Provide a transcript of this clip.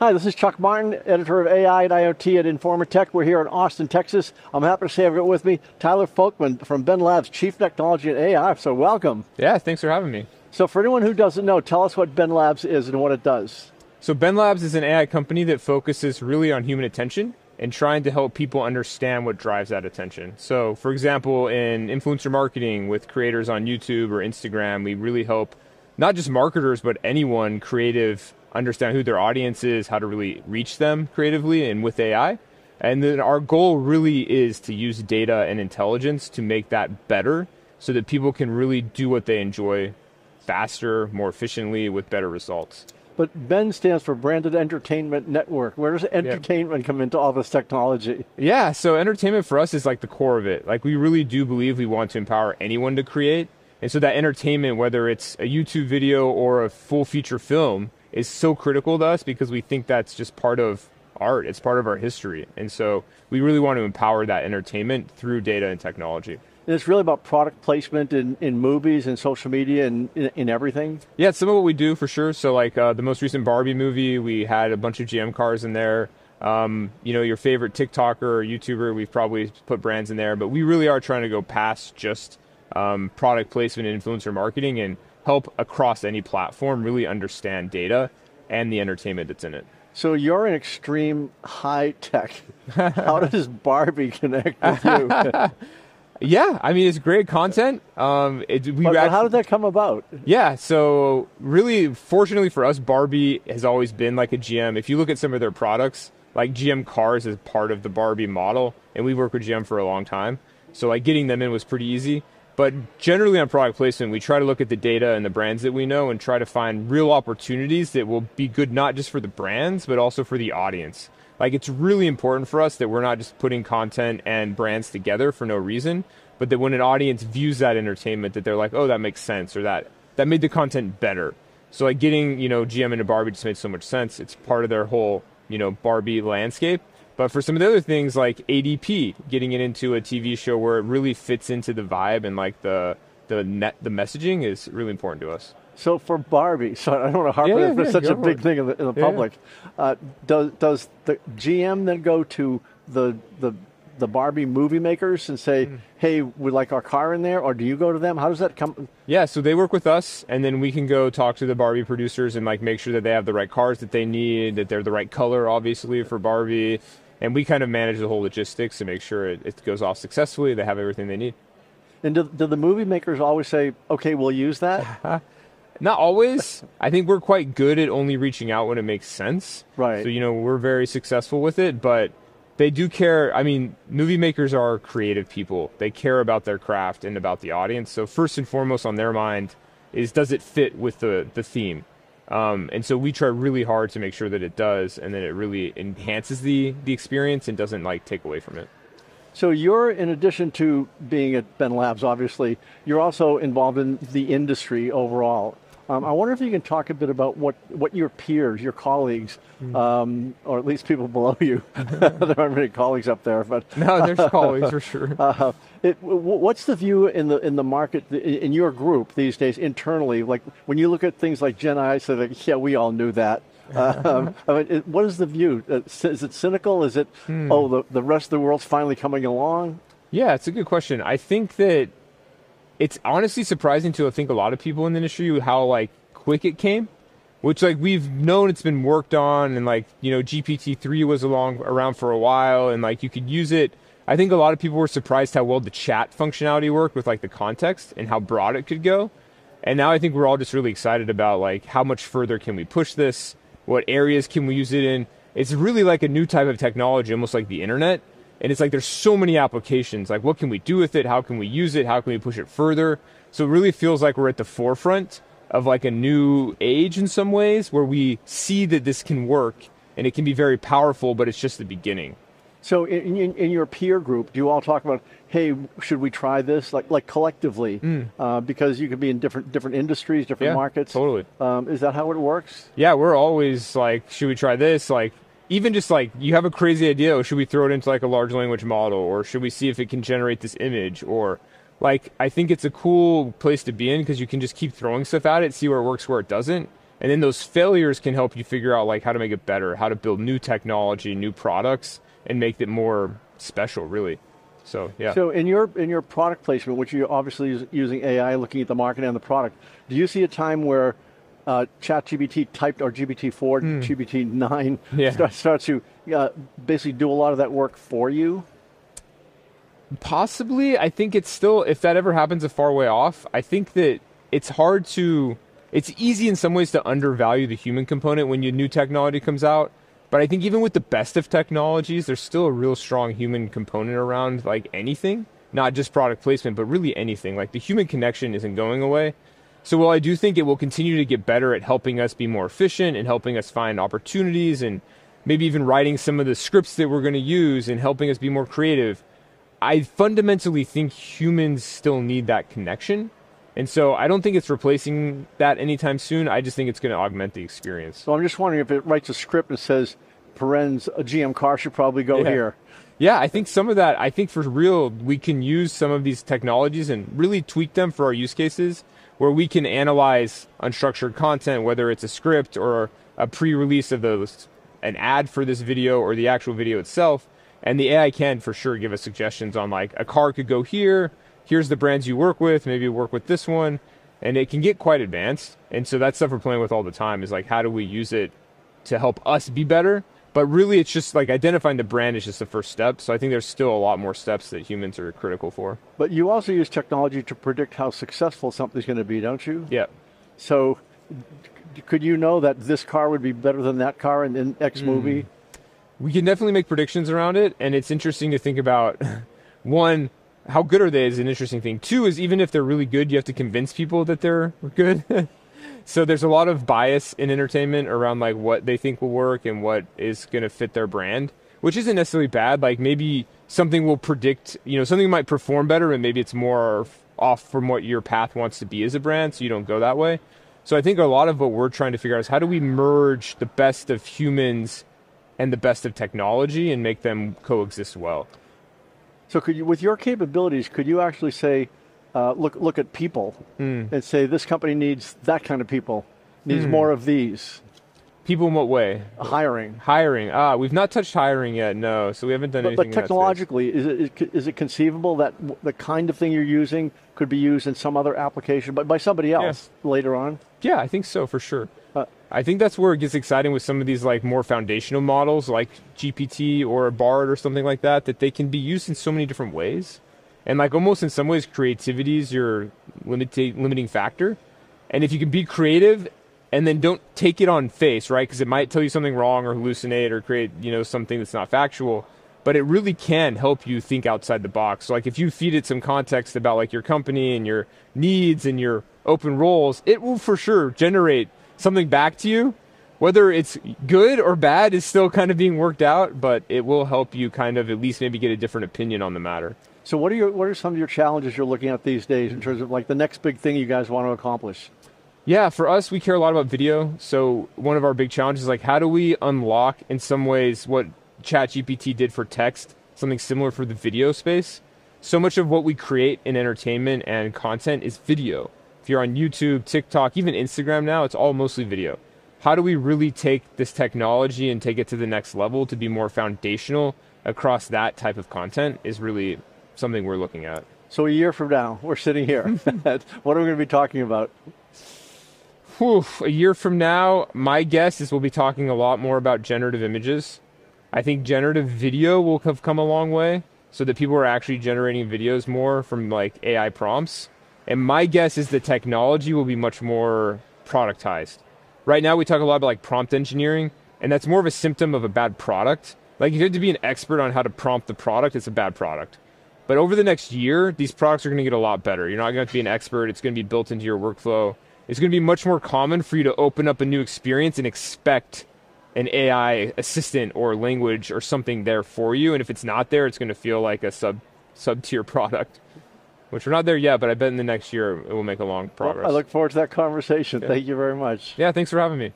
Hi, this is Chuck Martin, editor of AI and IoT at Informa Tech. We're here in Austin, Texas. I'm happy to say I've got with me Tyler Folkman from BENlabs, Chief Technology at AI. So welcome. Yeah, thanks for having me. So for anyone who doesn't know, tell us what BENlabs is and what it does. So BENlabs is an AI company that focuses really on human attention and trying to help people understand what drives that attention. So for example, in influencer marketing with creators on YouTube or Instagram, we really help not just marketers, but anyone creative understand who their audience is, how to really reach them creatively and with AI. And then our goal really is to use data and intelligence to make that better so that people can really do what they enjoy faster, more efficiently, with better results. But Ben stands for Branded Entertainment Network. Where does entertainment come into all this technology? Yeah, so entertainment for us is like the core of it. Like we really do believe we want to empower anyone to create. And so that entertainment, whether it's a YouTube video or a full feature film, is so critical to us because we think that's just part of art. It's part of our history. And so we really want to empower that entertainment through data and technology. And it's really about product placement in, in movies and social media and in, in everything? Yeah, some of what we do for sure. So, like uh, the most recent Barbie movie, we had a bunch of GM cars in there. Um, you know, your favorite TikToker or YouTuber, we've probably put brands in there, but we really are trying to go past just um, product placement and influencer marketing and help across any platform really understand data and the entertainment that's in it. So you're an extreme high tech. How does Barbie connect with you? yeah, I mean it's great content. Um, it, we but, actually, how did that come about? Yeah, so really, fortunately for us, Barbie has always been like a GM. If you look at some of their products, like GM Cars is part of the Barbie model, and we worked with GM for a long time. So like getting them in was pretty easy. But generally on product placement, we try to look at the data and the brands that we know and try to find real opportunities that will be good not just for the brands, but also for the audience. Like it's really important for us that we're not just putting content and brands together for no reason, but that when an audience views that entertainment, that they're like, oh, that makes sense, or that that made the content better. So like getting you know GM into Barbie just made so much sense. It's part of their whole you know Barbie landscape. But for some of the other things like ADP, getting it into a TV show where it really fits into the vibe and like the the net the messaging is really important to us. So for Barbie, so I don't want to harp on yeah, it's such a big thing in the, in the public. Uh, does does the GM then go to the the the Barbie movie makers and say, mm. "Hey, we like our car in there," or do you go to them? How does that come? Yeah, so they work with us, and then we can go talk to the Barbie producers and like make sure that they have the right cars that they need, that they're the right color, obviously for Barbie, and we kind of manage the whole logistics to make sure it, it goes off successfully. They have everything they need. And do, do the movie makers always say, "Okay, we'll use that"? Not always. I think we're quite good at only reaching out when it makes sense. Right. So you know we're very successful with it, but they do care. I mean, movie makers are creative people. They care about their craft and about the audience. So first and foremost on their mind is does it fit with the the theme? Um, and so we try really hard to make sure that it does, and then it really enhances the the experience and doesn't like take away from it. So you're, in addition to being at BENlabs, obviously, you're also involved in the industry overall. Um, I wonder if you can talk a bit about what, what your peers, your colleagues, mm-hmm. um, or at least people below you. there aren't many colleagues up there, but no, there's colleagues for sure. Uh, it, what's the view in the in the market in your group these days internally? Like when you look at things like Gen I, so like, yeah, we all knew that. um, I mean, what is the view? Uh, is it cynical? Is it hmm. oh the the rest of the world's finally coming along? Yeah, it's a good question. I think that it's honestly surprising to I think a lot of people in the industry how like quick it came, which like we've known it's been worked on and like you know GPT three was along around for a while and like you could use it. I think a lot of people were surprised how well the chat functionality worked with like the context and how broad it could go. And now I think we're all just really excited about like how much further can we push this? What areas can we use it in? It's really like a new type of technology, almost like the internet and it's like there's so many applications. Like, what can we do with it? How can we use it? How can we push it further? So it really feels like we're at the forefront of like a new age in some ways where we see that this can work and it can be very powerful, but it's just the beginning. So in, in, in your peer group, do you all talk about, hey, should we try this, like like collectively, mm. uh, because you could be in different different industries, different yeah, markets. Totally. Um, is that how it works? Yeah, we're always like, should we try this? Like, even just like you have a crazy idea should we throw it into like a large language model or should we see if it can generate this image or like i think it's a cool place to be in because you can just keep throwing stuff at it see where it works where it doesn't And then those failures can help you figure out like how to make it better, how to build new technology, new products, and make it more special, really. So yeah. So in your in your product placement, which you're obviously us- using AI, looking at the market and the product, do you see a time where uh, ChatGPT typed or GPT-4, GPT-9 Hmm. Yeah. start, starts to uh, basically do a lot of that work for you? Possibly, I think it's still if that ever happens a far way off. I think that it's hard to. It's easy in some ways to undervalue the human component when you, new technology comes out. But I think even with the best of technologies, there's still a real strong human component around like anything, not just product placement, but really anything. Like the human connection isn't going away. So while I do think it will continue to get better at helping us be more efficient and helping us find opportunities and maybe even writing some of the scripts that we're going to use and helping us be more creative, I fundamentally think humans still need that connection. And so I don't think it's replacing that anytime soon. I just think it's going to augment the experience. So I'm just wondering if it writes a script and says, "Parens, a GM car should probably go Yeah. here." Yeah, I think some of that, I think for real, we can use some of these technologies and really tweak them for our use cases where we can analyze unstructured content, whether it's a script or a pre release of those, an ad for this video or the actual video itself. And the AI can for sure give us suggestions on like a car could go here, here's the brands you work with, maybe work with this one. And it can get quite advanced. And so that's stuff we're playing with all the time is like, how do we use it to help us be better? But really, it's just like identifying the brand is just the first step. So I think there's still a lot more steps that humans are critical for. But you also use technology to predict how successful something's going to be, don't you? Yeah. So could you know that this car would be better than that car in, in. X hmm. movie? we can definitely make predictions around it and it's interesting to think about one how good are they is an interesting thing two is even if they're really good you have to convince people that they're good so there's a lot of bias in entertainment around like what they think will work and what is going to fit their brand which isn't necessarily bad like maybe something will predict you know something might perform better and maybe it's more off from what your path wants to be as a brand so you don't go that way so i think a lot of what we're trying to figure out is how do we merge the best of humans and the best of technology and make them coexist well. So could you, with your capabilities, could you actually say, uh, look look at people Hmm. and say this company needs that kind of people, needs more of these People in what way? hiring. Hiring. Ah, we've not touched hiring yet. No, so we haven't done But, anything. but in that space. technologically, is it is it conceivable that w- the kind of thing you're using could be used in some other application, but by somebody else later on? Yeah, I think so for sure. Uh, I think that's where it gets exciting with some of these like more foundational models like GPT or Bard or something like that that they can be used in so many different ways. And like almost in some ways creativity is your limiting limiting factor. And if you can be creative and then don't take it on face, right? Because it might tell you something wrong or hallucinate or create, you know, something that's not factual. But it really can help you think outside the box. So like if you feed it some context about like your company and your needs and your open roles, it will for sure generate something back to you. Whether it's good or bad is still kind of being worked out, but it will help you kind of at least maybe get a different opinion on the matter. So what are your what are some of your challenges you're looking at these days in terms of like the next big thing you guys want to accomplish? Yeah, for us, we care a lot about video. So one of our big challenges is like, how do we unlock in some ways what ChatGPT did for text, something similar for the video space? So much of what we create in entertainment and content is video. If you're on YouTube, TikTok, even Instagram now, it's all mostly video. How do we really take this technology and take it to the next level to be more foundational across that type of content is really something we're looking at. So a year from now, we're sitting here. what are we going to be talking about? Whew, a year from now, my guess is we'll be talking a lot more about generative images. I think generative video will have come a long way so that people are actually generating videos more from like AI prompts. And my guess is the technology will be much more productized. Right now, we talk a lot about like prompt engineering, and that's more of a symptom of a bad product. Like, if you have to be an expert on how to prompt the product, it's a bad product. But over the next year, these products are going to get a lot better. You're not going to have to be an expert. It's going to be built into your workflow. It's going to be much more common for you to open up a new experience and expect an AI assistant or language or something there for you. And if it's not there, it's going to feel like a sub sub tier product, which we're not there yet. But I bet in the next year it will make a long progress. I look forward to that conversation. Thank you very much. yeah, thanks for having me.